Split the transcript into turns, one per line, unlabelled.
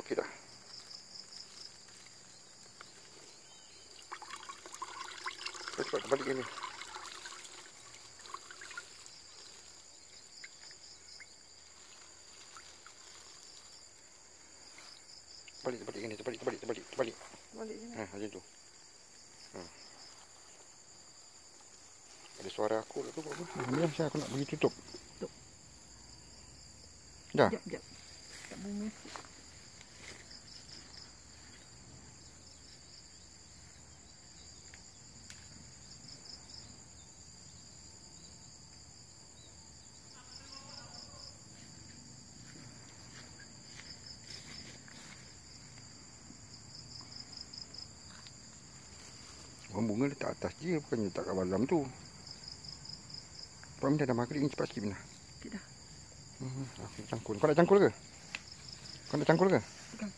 Okey dah. Cepat cepat balik ini. Balik balik ini, terbalik terbalik terbalik terbalik.
Balik sini.
Ha, macam tu. Ha. Ada suara aku lah tu buat apa? Ambil saya aku nak pergi tutup.
Tutup.
Dah.
Jap, jap. Tak boleh
Orang bunga letak atas je bukannya letak kat dalam tu. Pak minta dah maghrib ni cepat sikit Minah.
Okey dah.
Hmm, aku cangkul. Kau nak cangkul ke? Kau nak cangkul ke?
Pegang.